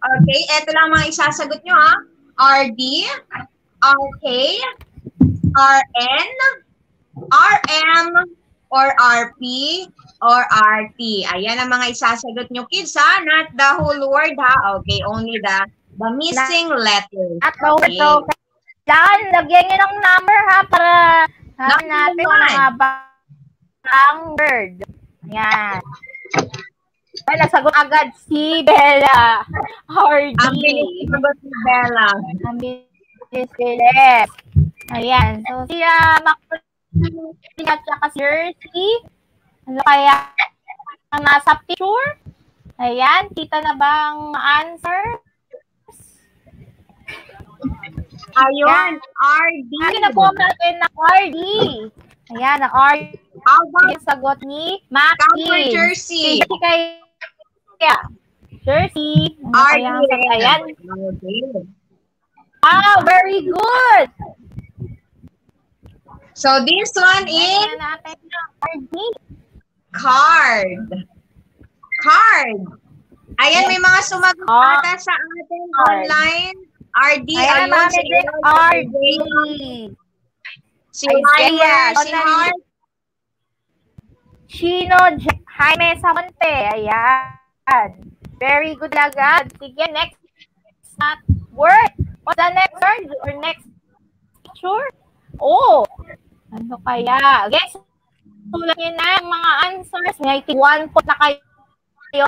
Okay, eto lang mga isasagot nyo ha. RD, RK, RN, RM, or RP, or RT. Ayan ang mga isasagot nyo kids ha. Not the whole word ha. Okay, only the the missing letters. At the word, so, kailangan lagyan nyo ng number ha para hanapin natin kung ano nga ba ang word. Ayan. Ay, nasagot agad si Bella Hardy. Ang bilis sagot ni Bella. Ang bilis bilis. Ayan. So, si uh, Macron at saka si Jersey. Ano kaya ang nasa picture? Ayan. Kita na bang answer? Ayun, RD. Ano na po natin na RD? Ayan, ang RD. How about Yung sagot ni Maki. Jersey? Jersey kay yeah. Jersey. Ano kaya ang sagot? Ayan. Okay. Wow, very good. So this one is card. Card. Ayan, may mga sumagot Ah. ata sa atin Card. online. RD, Ayan, mami din RD. Si Ayan. si Har, Chino Jaime Samonte. Ayan. Very good lagad. Sige, next not word. What's the next word or next picture? Oh, ano kaya? Guess, sulat nyo na ang mga answers. May one po na kayo.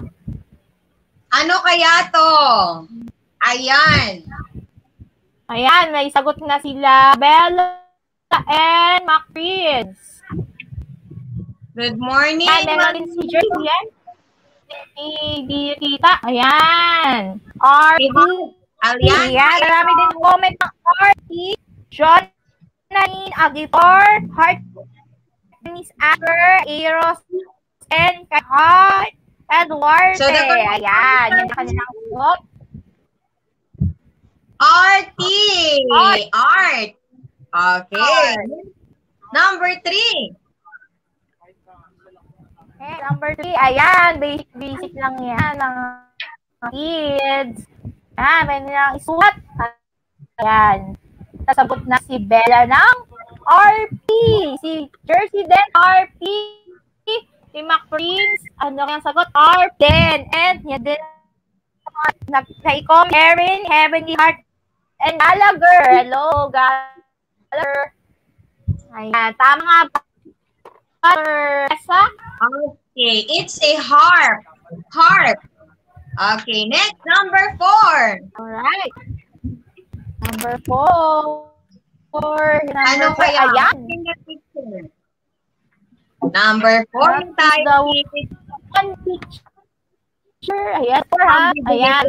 ano kaya to? Ayan. Ayan, may sagot na sila Bella and Macprince. Good morning. Ayan, meron din si yan. Hindi kita. Ayan. RP. Alian. Ayan, marami din comment ng RP. John Nanin Agitor. Heart. Miss Amber. Eros. And Heart. Eduardo. So, the Ayan, yun ang kanilang sagot. RT. Art. Art. Okay. Number three. Okay, number three. Ayan, basic, lang yan ng kids. Ayan, may nilang isulat. Ayan. Nasabot na si Bella ng RP. Si Jersey din, RP. Si Mac Prince, ano kayang sagot? RP din. And yan din nag-icon, Erin, Heavenly Heart, and Gallagher. Hello, Gallagher. Ayan, tama nga ba? Esa? Okay. It's a harp. Harp. Okay. Next, number four. Alright. Number four. Four. Number Ano four. kaya? Ayan. Number four What tayo. One picture. Ayan. Four ha. Ayan.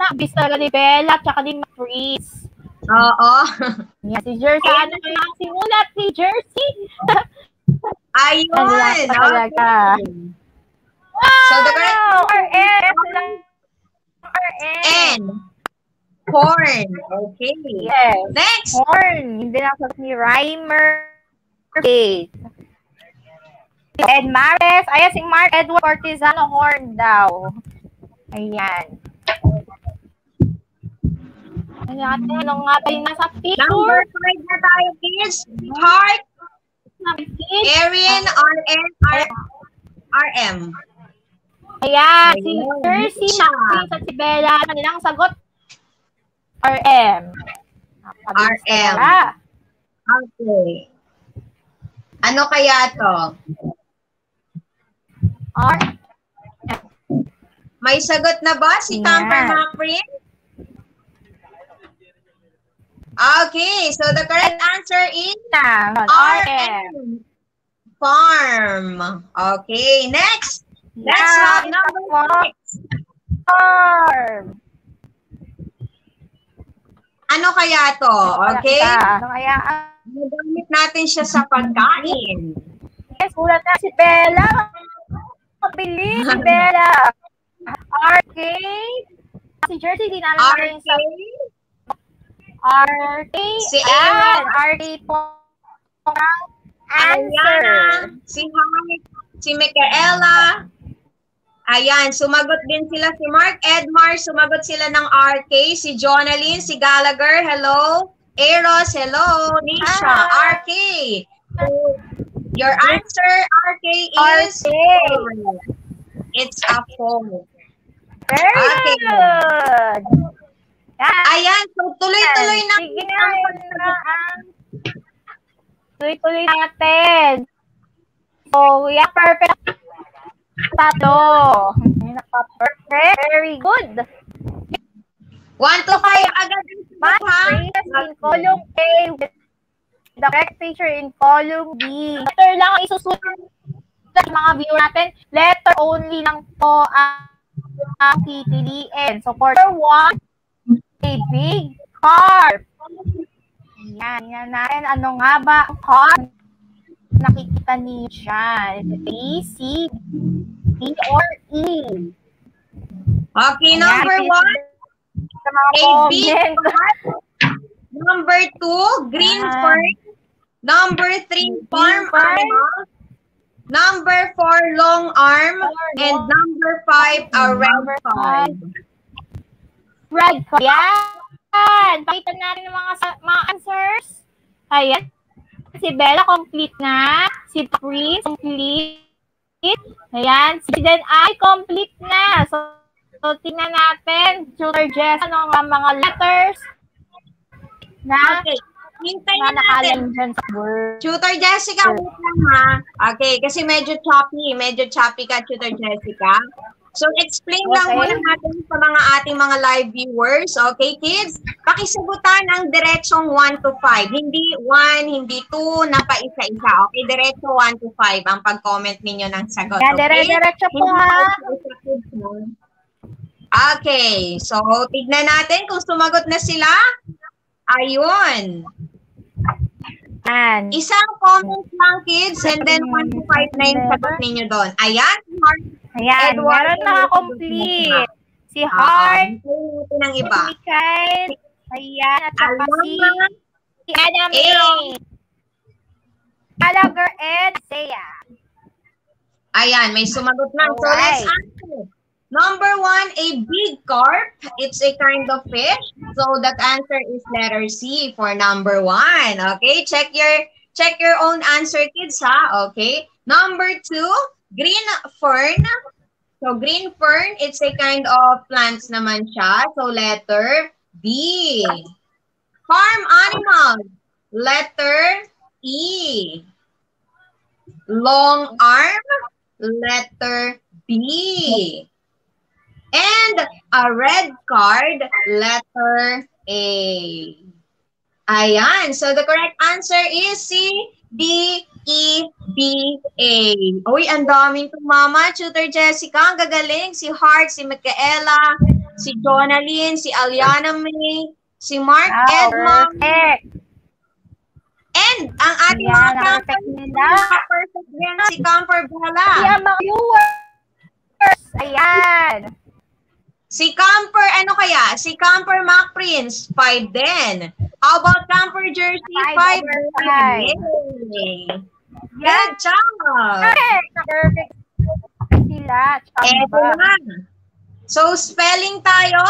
Na, bis talaga ni Bella at saka ni Freeze. Oo. Yan, si Jersey. Ano kaya ang simulat ni Jersey? Ayun. Ayan, talaga. Okay. So, the correct Wow! RS lang Letter N. N. Corn. Okay. Yes. Next. Horn. Hindi na ni Rhymer. Kate. Ed Mares. Ayan si Mark Edward Cortizano Horn daw. Ayan. Ayan, ano nga ba yung nasa Number picture? 5 na tayo, kids. Heart. Erin, RN, R- RM. Ayan, si siya. Maxine, at si Bella. Kanilang sagot, RM. RM. Okay. Ano kaya to? R. May sagot na ba si. Camper Macrin? Okay, so the correct answer is RM. RM. Farm. Okay, next. Let's Yeah, have number six. Farm. Ano kaya to? Okay? Ano kaya ang Magamit natin siya sa pagkain. Yes, ulat na si Bella. Mabilis si Bella. RK. Si Jersey, di namin sa RK. Si Ayan, Aaron. RK po ang answer. Si Hank. Si Micaela. Ayan, sumagot din sila si Mark Edmar, sumagot sila ng RK, si Jonalyn, si Gallagher, hello. Eros, hello. Nisha, Hi. RK. Your answer, RK, is RK. It's a phone. Very Okay. good. Yan. Ayan, so tuloy-tuloy na. Sige na, ang tuloy-tuloy natin. So, are perfect. Tatlo. Naka-perfect. Very good. One to five agad. ang sagot, Math phrases in column A with the correct picture in column B. Letter lang ang isusunod sa mga viewer natin. Letter only lang po ang, ang pipiliin. So, for one, a big carp. Yan, yan natin. Ano nga ba carp? Nakikita niyo siya. A, C, D, or E? Okay, Ayan, number one. A big. Number two, green Yan. fern. Number three, farm fern. animal. Number four, long arm. And number five, a red card. Red card. Yan! Pakita natin ang mga, mga answers. Ayan. Si Bella, complete na. Si Prince, complete. Ayan. Si Den I, complete na. So, so tingnan natin. Tutor Jess, ano nga mga letters na, Okay. na Hintayin natin. nakalan dyan sa word. Tutor Jessica, wait lang ha. Okay, kasi medyo choppy. Medyo choppy ka, Tutor Jessica. So, explain lang Okay. muna natin sa mga ating mga live viewers. Okay, kids? Pakisagutan ang diretsong 1 to 5. Hindi 1, hindi 2, na pa isa-isa. Okay, diretso 1 to 5 ang pag-comment ninyo ng sagot. Yan, Okay? dire-diretso po ha. Okay, so tignan natin kung sumagot na sila. Ayun. Yan. Isang comment lang, kids, and then 1 to 5 na yung sagot ninyo doon. Ayan, Heart. Ayan, Edward, meron naka-complete. Si Ah, Heart, hintayin natin ang si iba. Mikael, ayan, at saka si, si Adam. A. Gallagher and Saya. Ayan, may sumagot na. So, let's answer. Number one, a big carp. It's a kind of fish. So, that answer is letter C for number one. Okay, check your check your own answer, kids, ha? Okay. Number two, green fern. So, green fern, it's a kind of plants naman siya. So, letter B. Farm animal. Letter E. Long arm. Letter B. And a red card, letter A. Ayan. So the correct answer is C, D, E, B, A. Uy, ang daming tumama. Tutor Jessica, ang gagaling. Si Hart, si Micaela, si Jonalyn, si Aliana May, si Mark Wow, Edmond, perfect. and ang ating Ayan, mga campers, perfect din si Camper Bella. Ayan, mga viewers. Ayan. Si Camper, ano kaya? Si Camper Mac Prince, 5 din. How about Camper Jersey, Five 5 over din. Yay! Good job! Perfect. Perfect sila. Eto na. So, spelling tayo.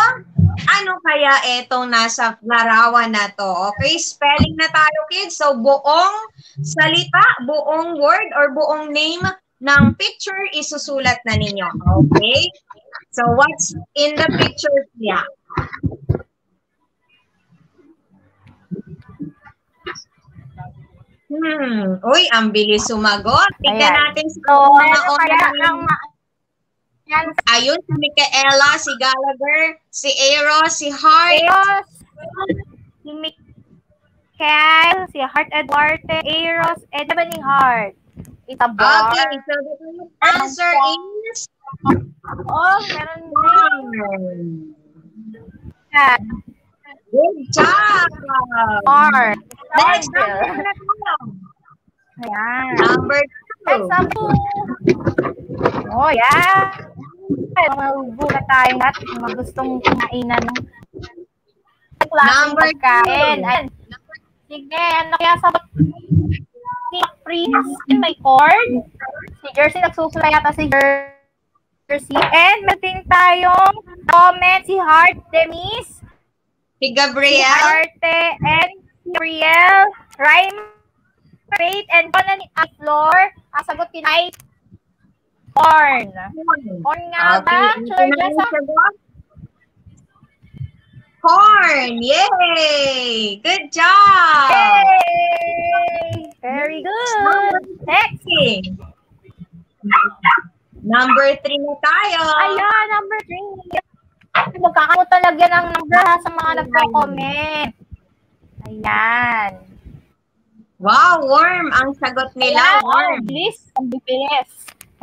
Ano kaya etong nasa larawan na to? Okay, spelling na tayo, kids. So, buong salita, buong word, or buong name ng picture isusulat na ninyo. Okay? So, what's in the picture niya? Hmm. Uy, ang bilis sumagot. Tignan Ayan. natin sa So, mga ano ang Ayun, si Micaela, si Gallagher, si Eros, si Hart. Eros, si Mikael, si Heart Eduarte, Eros, and Ebony Heart. It's a bar. Okay, so the answer is Oh, meron din. yan. Good job! Bar. Next. Ayan. Number two. number. Oh, yeah. Mahubo na tayo at mga gustong kumainan ng Number two. pagkain. Ayan. Sige, ano kaya sa si Prince in my cord? Si Jersey nagsusula yata si Jersey. And meron tayong comment si Heart Demis, Si si Gabriel. Arte, and si Riel, Rhyme, Faith, and Conan at Floor. Ang sagot kin ay corn. Corn nga ba? Okay. Corn! Yay! Good job! Yay! Very good. Okay. Number three na tayo. Ayan, number three. Magkakamot talaga ng number ha, sa mga nagko-comment. Ayan. Wow, worm ang sagot nila. Ayan, Worm. bilis. Ang bilis.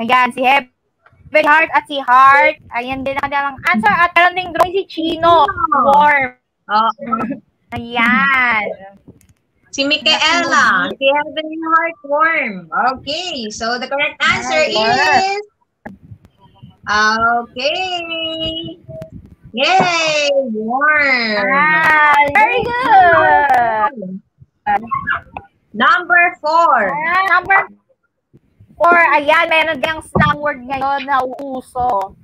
Ayan, si Heaven Heart at si Heart. Ayan din ang kanilang answer. At meron drawing si Chino. Warm. Oh, Ayan. Si Micaela. Si Heavenly Heart Worm. Okay, so the correct answer is... Okay. Yay! Worm. Ah, very good. Number four. Number four. Ayan, meron diyang slang word ngayon na uso.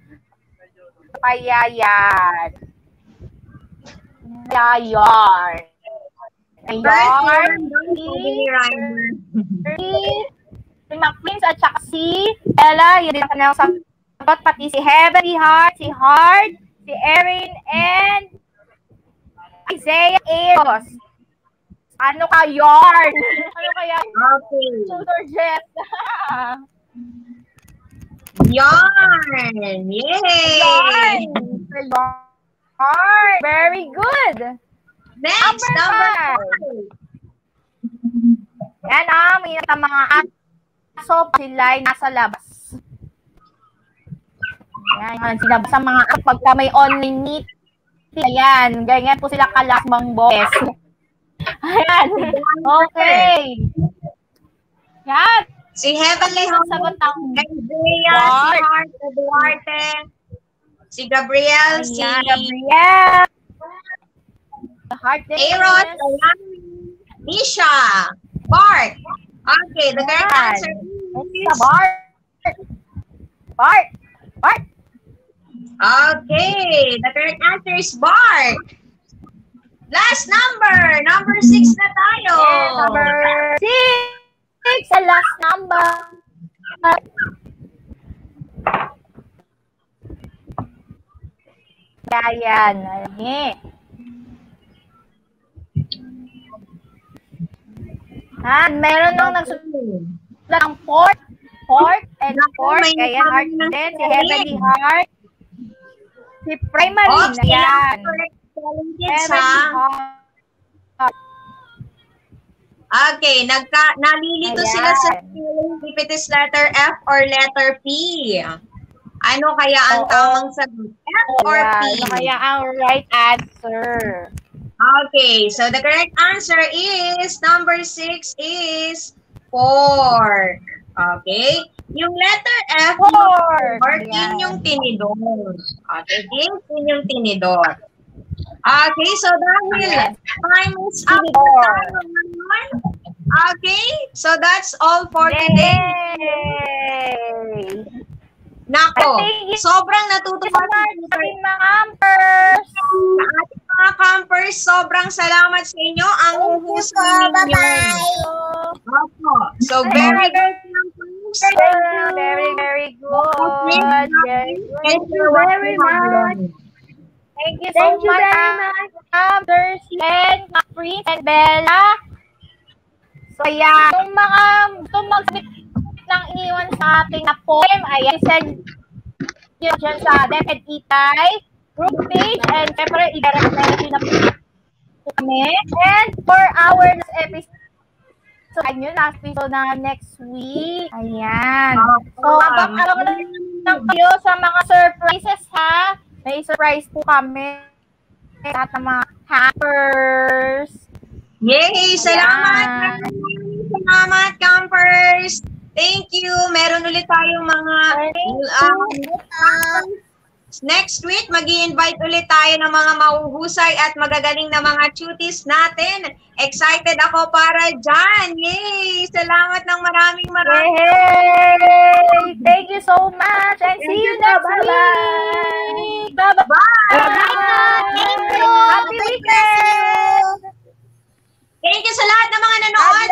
Kaya yan. Ayan. Si, si McPrince at saka si Ella. Yun din ang kanilang sagot. Pati si Heavenly Heart, si Heart, si Erin, and Isaiah Eros. Ano ka yarn? ano kaya? Okay. Tutor Jet. Yarn. Yay! yarn. Yarn. Very good. Next, Number number five. Yan ah, may nata mga aso sila ay nasa labas. Yan, yan sila sa mga aso pagka may online meet. Ayan, ganyan po sila kalasmang boses. Ayan. Okay. Yan. Si Heavenly Ang sagot ng Andrea, si Heart. Duarte, si Gabriel, si Gabriel. Heart Aaron, Nisha, Bart. Okay, the correct answer is... Bart. Bart. Bart. Okay, the correct answer is Bart. Last number, number six na tayo. And number six, sa last number. Ayan, ayan. Ah, meron nung nagsulat ng port, port, and may Kaya heart din, si. Heavenly Heart. Si Primary, ayan. Heavenly ha? Heart. Okay, nagka, nalilito Ayan. sila sa spelling if it is letter F or letter P. Ano kaya ang Oo. tamang sagot? F or P? Ayan, ano kaya ang right answer? Okay, so the correct answer is number six is pork. Okay? Yung letter F, Fork. working Ayan. yung tinidor. Okay, king yung tinidor. Okay, so dahil time is up na Tinidor. tayo ngayon. Okay, so that's all for today. Yay! Nako, Thank you sobrang so natutuwa much tayo sa ating mga campers. Sobrang salamat sa inyo. Ang husay ninyo. Opo. So, very good campers. Very, very good. Yes. Thank you very much. Thank you so Thank you much, very much. campers and Prince and Bella. So, yeah. Yung mga mag-submit ng iniwan sa ating na poem, ayan, send nyo dyan sa DepEd Itay group page and syempre, i-direct message na kami. And for our next episode, So, yun, last episode na next week. Ayan. So, abang-abang lang kayo sa mga surprises, ha? May surprise po kami at mga hackers. Yay! Salamat! Ayan. Salamat, campers! Thank you! Meron ulit tayong mga um, next week, mag invite ulit tayo ng mga mahuhusay at magagaling na mga cuties natin. Excited ako para dyan! Yay! Salamat ng maraming maraming Hey! Thank you so much and see you next Bye-bye. week! Bye-bye! Bye! Thank you. Happy weekend! Thank you sa lahat ng mga nanood.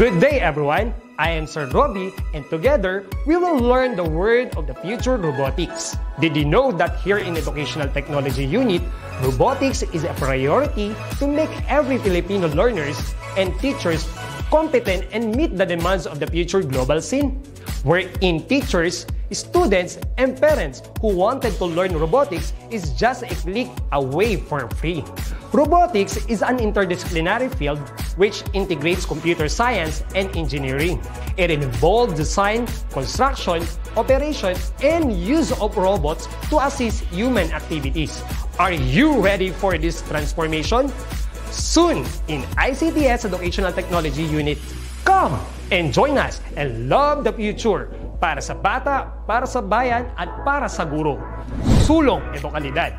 Good day, everyone. I am Sir Robbie, and together we will learn the word of the future robotics. Did you know that here in Educational Technology Unit, robotics is a priority to make every Filipino learners and teachers competent and meet the demands of the future global scene? Wherein teachers, students, and parents who wanted to learn robotics is just a click away for free. Robotics is an interdisciplinary field which integrates computer science and engineering. It involves design, construction, operation, and use of robots to assist human activities. Are you ready for this transformation? Soon in ICTS Educational Technology Unit. Come and join us and love the future para sa bata, para sa bayan, at para sa guro. Sulong edukalidad.